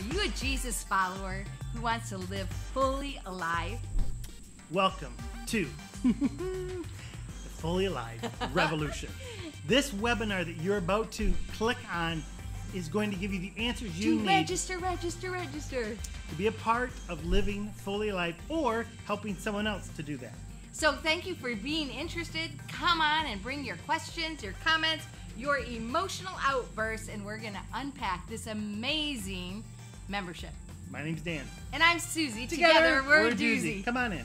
Are you a Jesus follower who wants to live fully alive? Welcome to the Fully Alive Revolution. This webinar that you're about to click on is going to give you the answers you to need register, register, register. to be a part of living fully alive or helping someone else to do that. So thank you for being interested. Come on and bring your questions, your comments, your emotional outbursts, and we're going to unpack this amazing membership. My name's Dan. And I'm Suzie. Together, we're, a Duzie. Come on in.